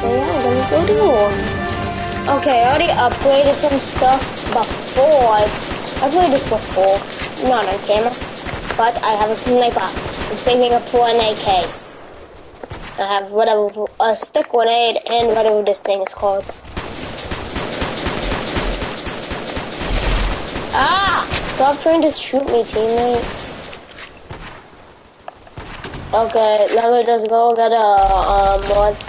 so yeah, let me go do. Okay, I already upgraded some stuff before. I played this before, not on camera, but I have a sniper. I'm saving up for an AK. I have whatever, a stick grenade and whatever this thing is called. Ah! Stop trying to shoot me, teammate. Okay, let me just go get a, um.